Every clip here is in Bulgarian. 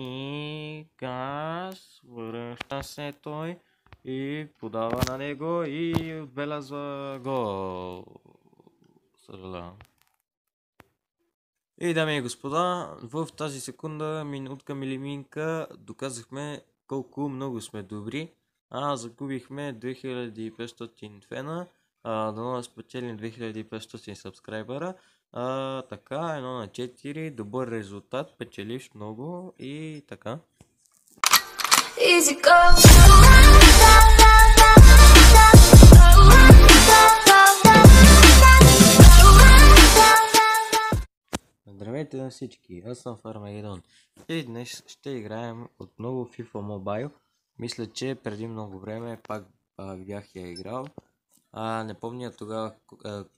И газ, връща се той и подава на него и отбелязва гол. Съжалявам. И дами и господа, в тази секунда, минутка милиминка, доказахме колко много сме добри. А, загубихме 2500 фена, а, дано да спечелим 2500 сабскрайбера. А, така, 1 на 4, добър резултат, печелиш много и така. Easy. Здравейте на всички, аз съм Фармагедон и днес ще играем отново FIFA Mobile. Мисля, че преди много време пак а, бях я играл. А, не помня тогава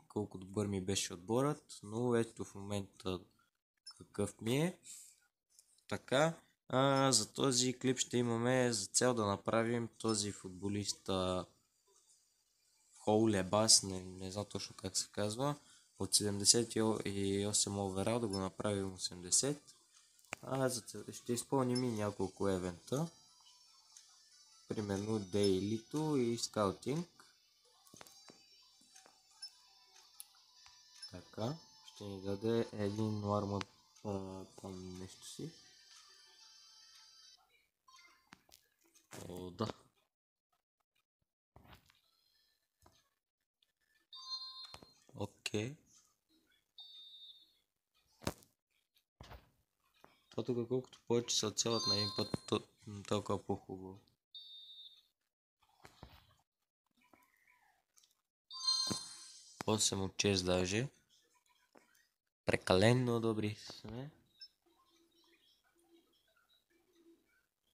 колко добър ми беше отборът, но ето в момента какъв ми е. Така, а, за този клип ще имаме за цел да направим този футболист а, Хоулебас, не, не знам точно как се казва от 78 оверал да го направим 80. А, за ще изпълним и няколко евента. Примерно Дейлито и Скаутинг. Така, ще ни даде един нормат там нещо си. О, да. Окей. Това тук колкото повече се оцелят на един път, то, толкова по-хубаво. Осем от 6 даже. Прекалено добри сме.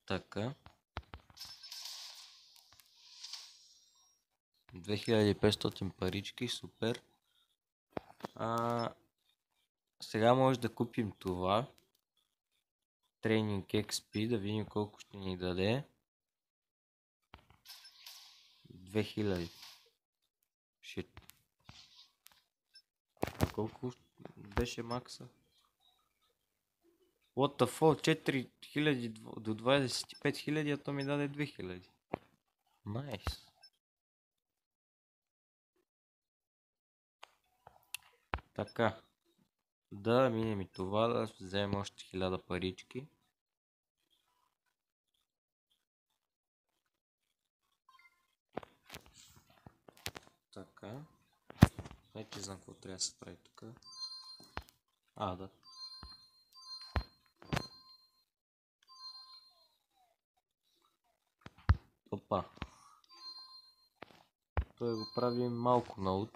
Така. 2500 парички, супер. А, сега може да купим това. Тренинг XP, да видим колко ще ни даде. 2000. Shit. Колко беше макса? What the fuck? 4000 до 25 000, а то ми даде 2000. Nice. Така. Да минем и това, да вземем още 1000 парички. Така. Вече знам какво трябва да се прави тук. А, да. Опа. Той го прави малко наут.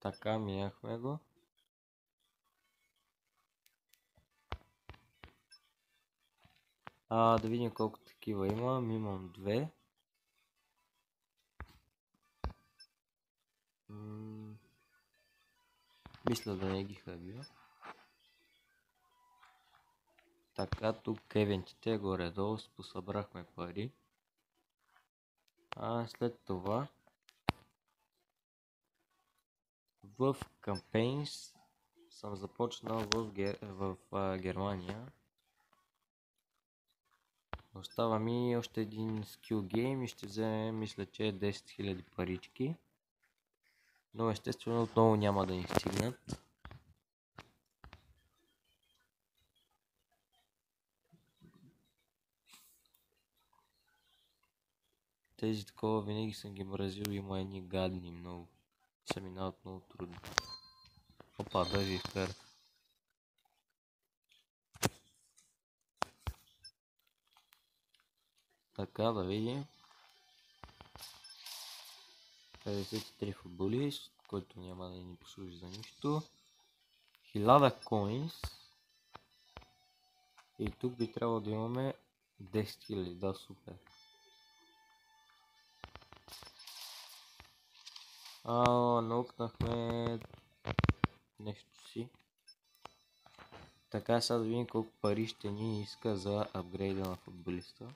Така, минахме го. А, да видим колко такива имам. Имам две. Мисля да не ги хабя. Така, тук евентите горе-долу посъбрахме пари. А след това в Campaigns съм започнал в, Гер... в а, Германия. Остава ми още един скил гейм и ще вземем, мисля, че 10 000 парички. Но естествено отново няма да ни стигнат. Тези такова винаги съм ги мразил, има едни гадни много. Се минават много трудно. Опа, даже изкара. Така да видим. 53 футболист, който няма да ни послужи за нищо. 1000 коинс. И тук би трябвало да имаме 10 000, да супер. А, наукнахме нещо си. Така сега да видим колко пари ще ни иска за апгрейда на футболиста.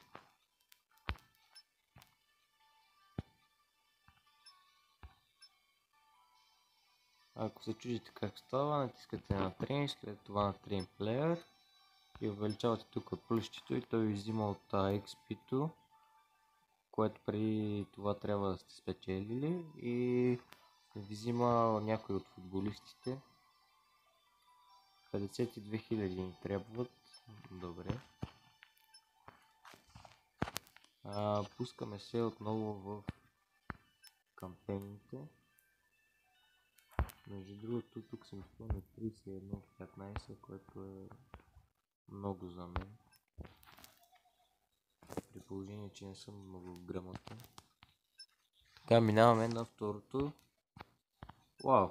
Ако се чудите как става, натискате на тренинг, след това на тренинг плеер и увеличавате тук плъщето и той ви взима от XP-то, което преди това трябва да сте спечелили и ви взима някой от футболистите. 52 000 ни трябват. Добре. А, пускаме се отново в кампейните. Между другото, тук съм на 31-15, което е много за мен. При положение, че не съм много грамотен. Така, минаваме на второто. Вау!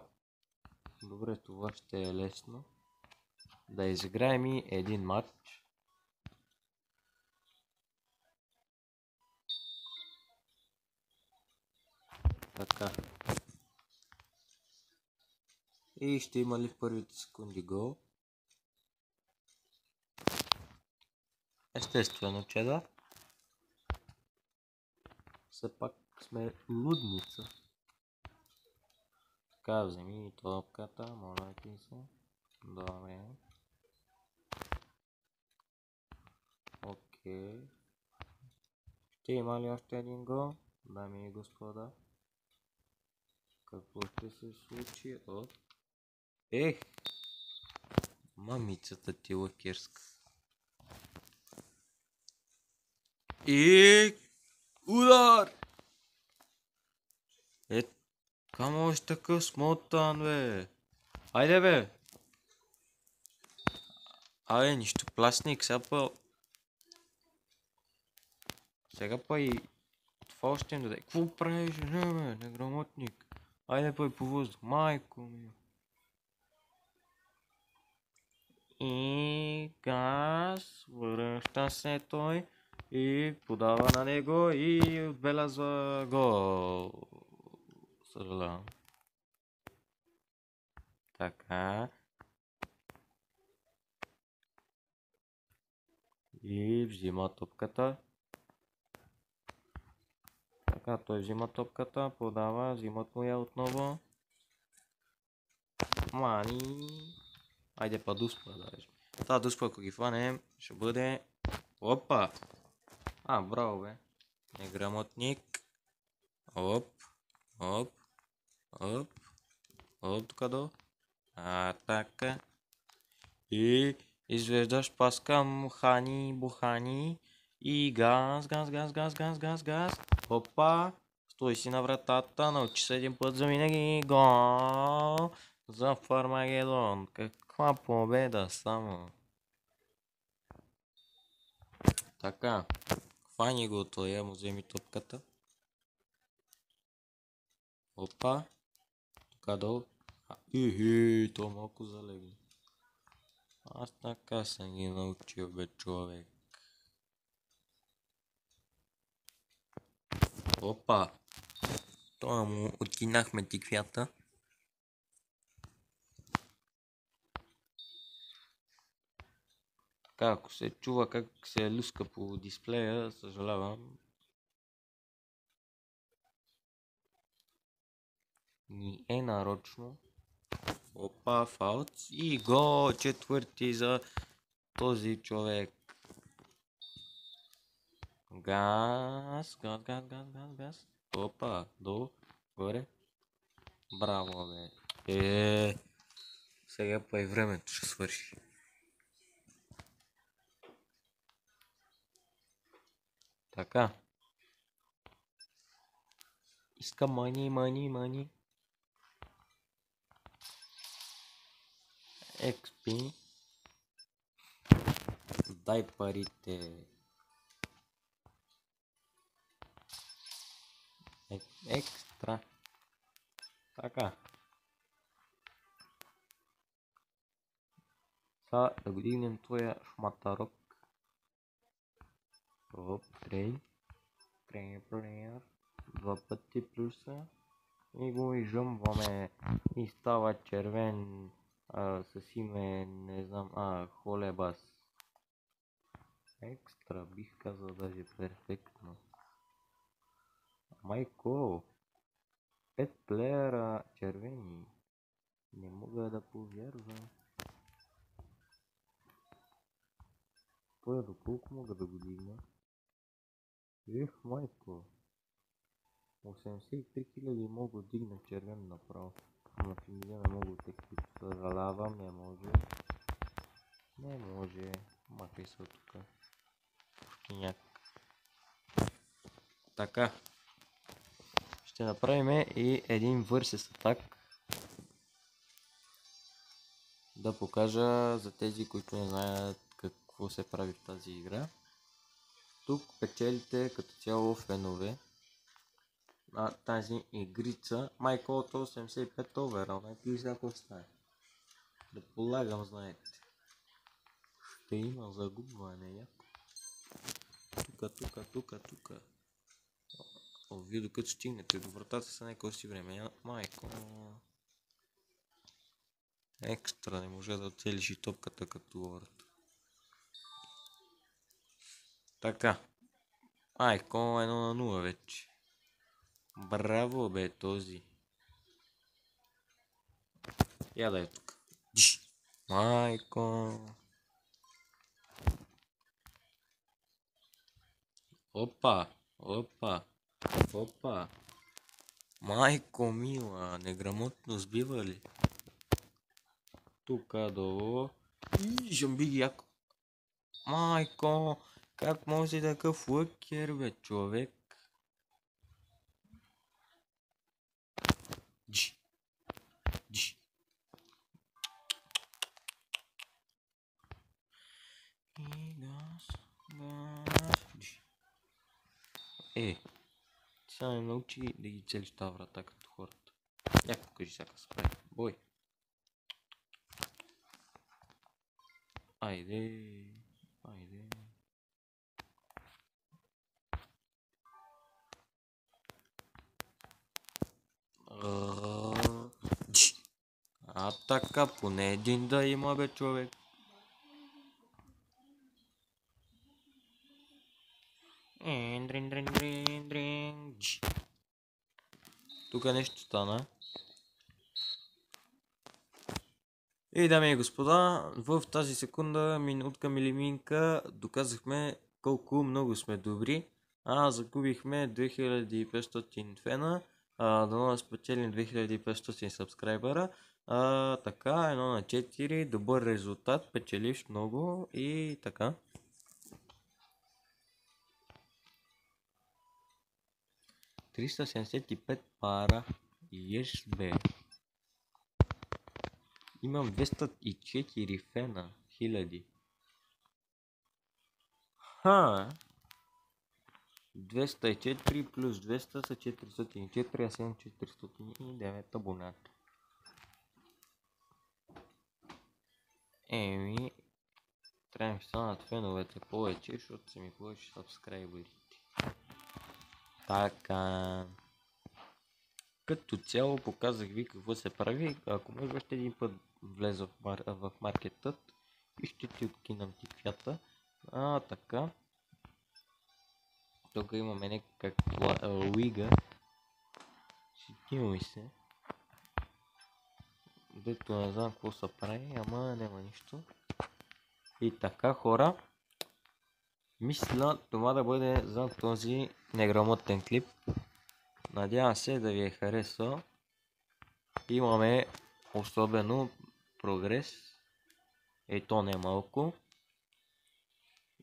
Добре, това ще е лесно. Да изиграем и един матч. Така. И ще има ли в първите секунди гол? Естествено, че да. Все пак сме лудница. Така, вземи топката, моля ти се. Добре. Окей. Ще има ли още един гол? Дами и господа. Какво ще се случи от... Ех! Мамицата ти лакерска. И... Удар! Е, камо още такъв смотан, бе? Айде, бе! Абе, нищо пластник, сега па... Сега па и... Това още им даде. Какво правиш, не, бе, неграмотник? Айде па и по въздух, майко ми. И газ, връща се той и подава на него и отбелязва гол. Съжалявам. Така. И взима топката. Така, той взима топката, подава, взимат му я отново. Мани. Айде па дуспа даже. Та дуспа, ако ги фанем, ще бъде... Опа! А, браво бе. Неграмотник. Оп. Оп. Оп. Оп, тук до. А, така. И извеждаш пас към Хани, Бухани. И газ, газ, газ, газ, газ, газ, газ. Опа. Стой си на вратата, научи се един път за винаги. Гол. Каква победа само. Така. Хвани го той, му вземи топката. Опа. Тук долу. Ихи, то малко залегна. Аз така съм ги научил, бе, човек. Опа. Това му откинахме тиквята. Така, ако се чува как се люска по дисплея, съжалявам. Ни е нарочно. Опа, фаут. И го четвърти за този човек. Газ, газ, газ, газ, газ, газ. Опа, долу, горе. Браво, бе. Е, сега па и времето ще свърши. Така. Искам мани, мани, мани. XP. Дай парите. Екстра. Така. Сега да го дигнем твоя шматарок. Трей, плеер. Два пъти плюса. И го изжъмваме. И става червен а, с име, не знам, а, Холебас. Екстра, бих казал даже перфектно. Майко, пет плеера червени. Не мога да повярвам. До колко мога да го дигна? Ех, майко. 83 000 мога да дигна червен направо. Ама в Индия не мога да ги съжалявам, не може. Не може. Махай се от тук. Пушкиняк. Така. Ще направим и един versus атак. Да покажа за тези, които не знаят какво се прави в тази игра. Тук печелите като цяло фенове на тази игрица. Майко от 85 овера, ли какво стане? Предполагам, знаете. Ще има загубване, яко. Тука, тука, тука, тука. О, вие докато стигнете до вратата са някакво си време. Майко. Екстра, не може да оцелиш и топката като говорят. Така. Майко, едно на нула вече. Браво бе този. Я да е тук. Майко. Опа, опа, опа. Майко мила, неграмотно сбива ли? Тука долу. И жамби ги яко. Майко, как може такъв лъкер бе, човек? Джи. Джи. И газ, газ. Е, сега не научи да ги целиш тази врата като хората. Я покажи всяка се прави. Бой. Айде. А така, поне един да има бе човек. Джи. Тук нещо стана. И дами и господа, в тази секунда, минутка милиминка, доказахме колко много сме добри. А, загубихме 2500 фена, а, да спечелим 2500 сабскрайбера. А, така, 1 на 4, добър резултат, печелиш много и така. Триста седемдесет и пара. Еш бе. Имам 204 фена. Хиляди. Ха. 204 плюс 200 са 404, а съм 409 абоната. Еми, трябва ми станат феновете повече, защото са ми повече сабскрайберите. Така. Като цяло показах ви какво се прави. Ако може още един път влеза в, мар... в маркетът и ще ти откинам ти квята. А, така. Тук имаме някаква лига. Сетимо ми се. Дето не знам какво се прави, ама няма нищо. И така хора. Мисля това да бъде за този неграмотен клип. Надявам се да ви е харесал. Имаме особено прогрес. И то не малко.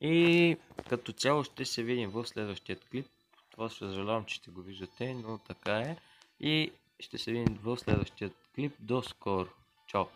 И като цяло ще се видим в следващия клип. Това съжалявам, че ще го виждате, но така е. И ще се видим в следващия клип. До скоро. Чао!